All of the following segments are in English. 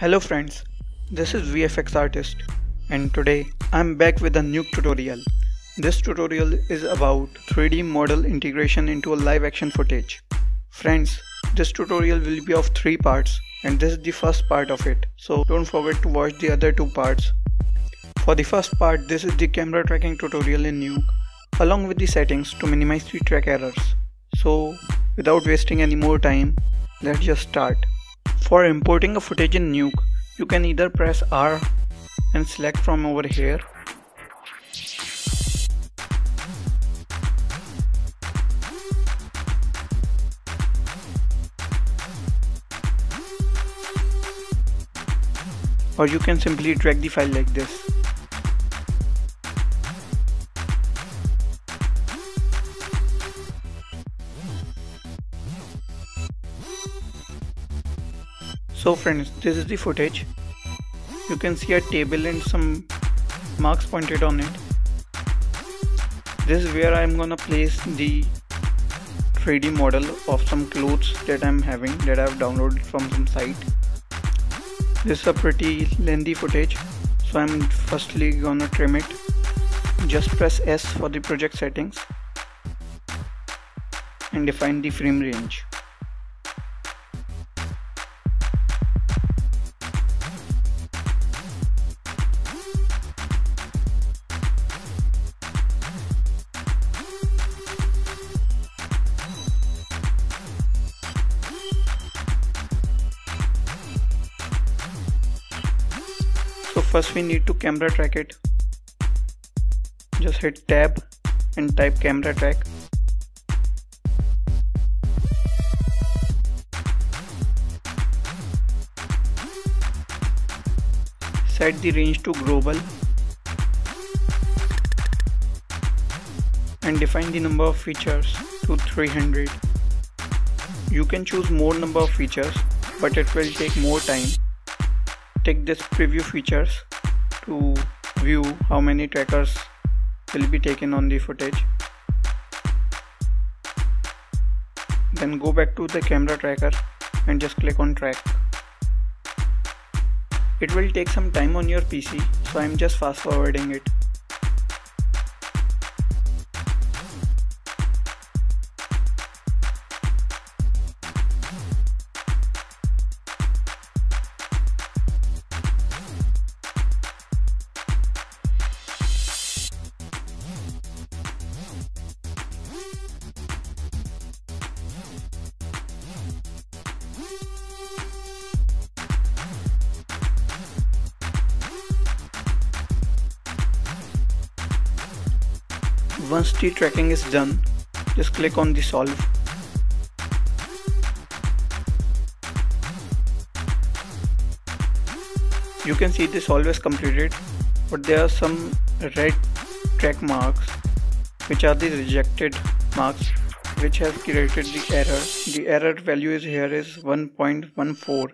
Hello friends, this is VFX Artist and today I'm back with a new tutorial. This tutorial is about 3D model integration into a live action footage. Friends, this tutorial will be of 3 parts and this is the first part of it so don't forget to watch the other 2 parts. For the first part this is the camera tracking tutorial in Nuke along with the settings to minimize the track errors. So without wasting any more time, let's just start. For importing a footage in Nuke, you can either press R and select from over here or you can simply drag the file like this. So friends, this is the footage. You can see a table and some marks pointed on it. This is where I'm gonna place the 3D model of some clothes that I'm having that I've downloaded from some site. This is a pretty lengthy footage so I'm firstly gonna trim it. Just press S for the project settings and define the frame range. First we need to camera track it. Just hit tab and type camera track. Set the range to global. And define the number of features to 300 you can choose more number of features but it will take more time. Take this preview features to view how many trackers will be taken on the footage. Then go back to the camera tracker and just click on track. It will take some time on your PC so I'm just fast forwarding it Once the tracking is done, just click on the solve. You can see the solve is completed, but there are some red track marks which are the rejected marks which have created the error. The error value is here is 1.14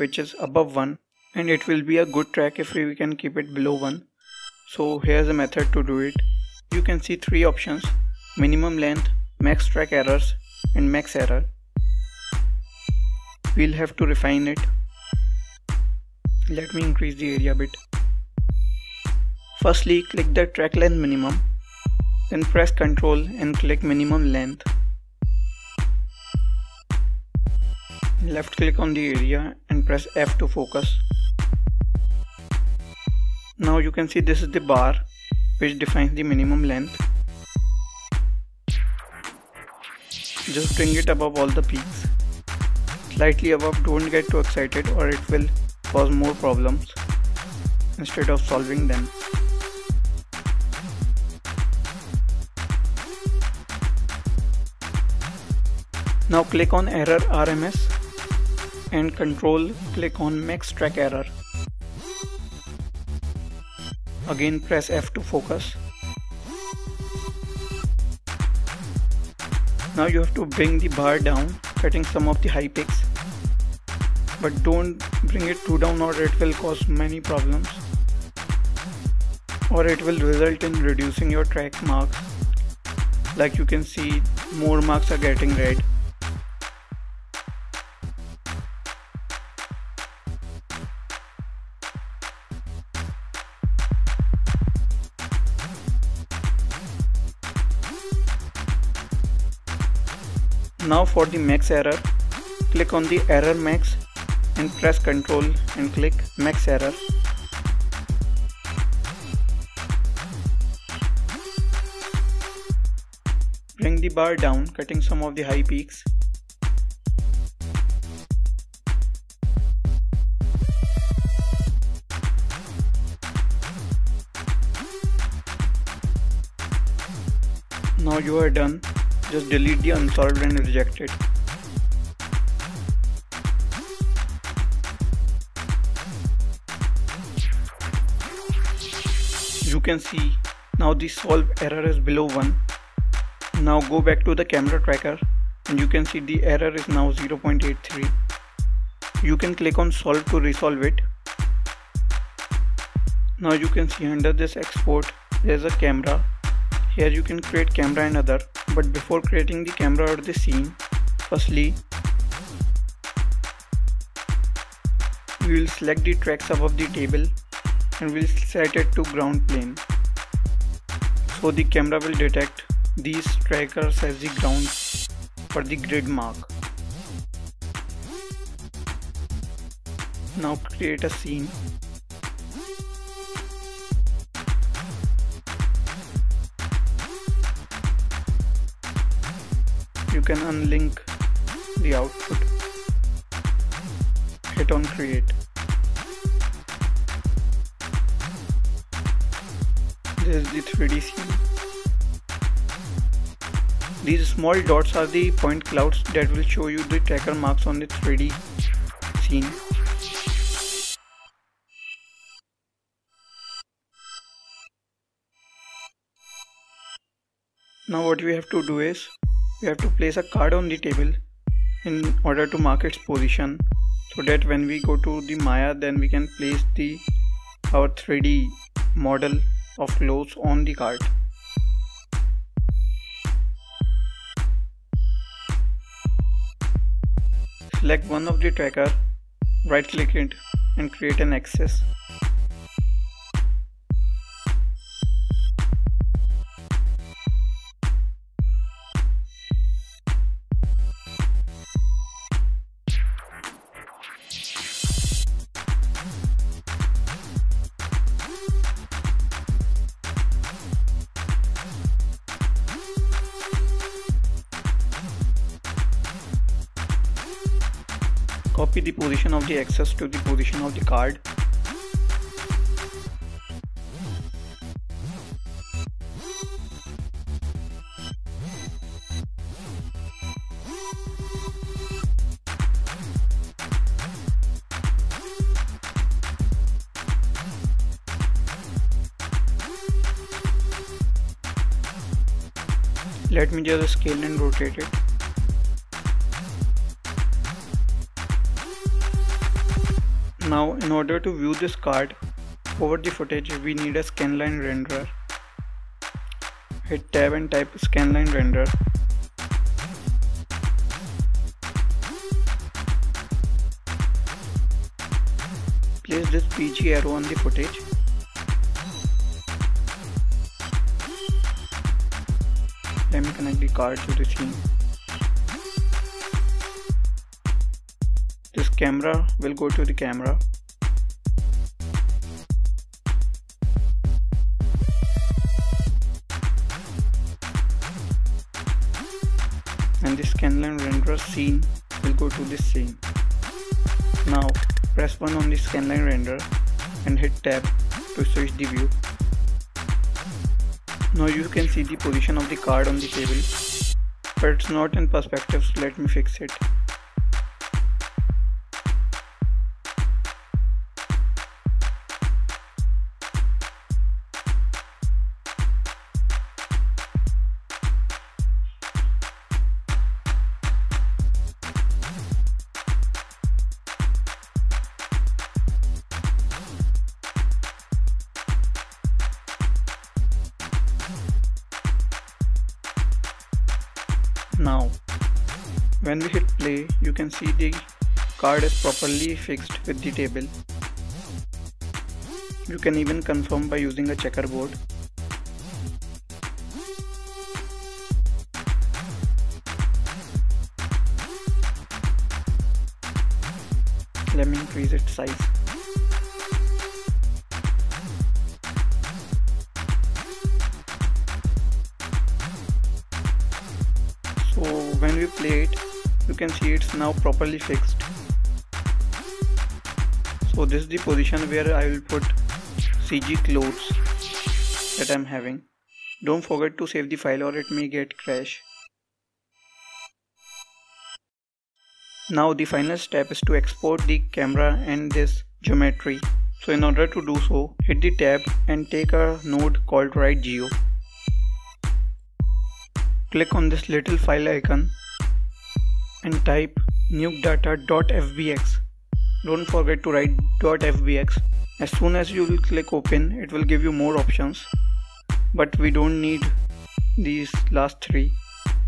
which is above 1 and it will be a good track if we can keep it below 1. So here's a method to do it you can see three options. Minimum length max track errors and max error. We'll have to refine it. Let me increase the area a bit. Firstly click the track length minimum. Then press ctrl and click minimum length. Left click on the area and press F to focus. Now you can see this is the bar which defines the minimum length. Just bring it above all the peaks. Slightly above, don't get too excited or it will cause more problems instead of solving them. Now click on error RMS and control click on max track error. Again press F to focus. Now you have to bring the bar down, cutting some of the high peaks. But don't bring it too down or it will cause many problems. Or it will result in reducing your track marks. Like you can see, more marks are getting red. Now for the max error, click on the error max and press ctrl and click max error. Bring the bar down cutting some of the high peaks. Now you are done, just delete the unsolved and reject it. You can see now the solve error is below 1. Now go back to the camera tracker and you can see the error is now 0.83. You can click on solve to resolve it. Now you can see under this export there is a camera here you can create camera and other, but before creating the camera or the scene, firstly, we will select the tracks above the table and we'll set it to ground plane. So the camera will detect these trackers as the ground for the grid mark. Now create a scene you can unlink the output. Hit on create. This is the 3d scene. These small dots are the point clouds that will show you the tracker marks on the 3d scene. Now what we have to do is we have to place a card on the table in order to mark its position so that when we go to the Maya then we can place the our 3D model of clothes on the card. Select one of the tracker, right click it and create an axis. Copy the position of the axis to the position of the card. Let me just scale and rotate it. Now in order to view this card over the footage we need a scanline renderer. Hit tab and type scanline renderer. Place this BG arrow on the footage. Let me connect the card to the scene. Camera. Will go to the camera. And the scanline renderer scene will go to this scene. Now press 1 on the scanline renderer and hit tab to switch the view. Now you can see the position of the card on the table. But it's not in perspective so let me fix it now. When we hit play, you can see the card is properly fixed with the table. You can even confirm by using a checkerboard. Let me increase its size. It, you can see it's now properly fixed. So this is the position where I will put CG clothes that I'm having. Don't forget to save the file or it may get crash. Now the final step is to export the camera and this geometry. So in order to do so, hit the tab and take a node called write geo. Click on this little file icon and type nukedata.fbx. Don't forget to write .fbx. As soon as you will click open, it will give you more options. But we don't need these last three.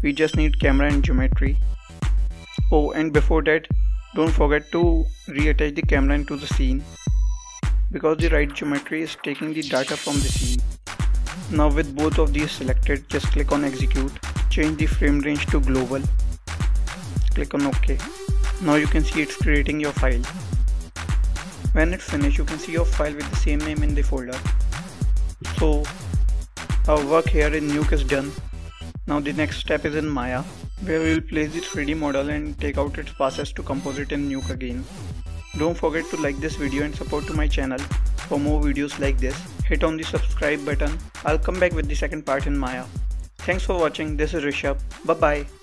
We just need camera and geometry. Oh, and before that, don't forget to reattach the camera into the scene because the write geometry is taking the data from the scene. Now with both of these selected, just click on execute, change the frame range to global, click on OK. Now you can see it's creating your file. When it's finished, you can see your file with the same name in the folder. So our work here in Nuke is done. Now the next step is in Maya where we will place the 3D model and take out its passes to compose it in Nuke again. Don't forget to like this video and support to my channel for more videos like this. Hit on the subscribe button. I'll come back with the second part in Maya. Thanks for watching. This is Rishabh. Bye bye.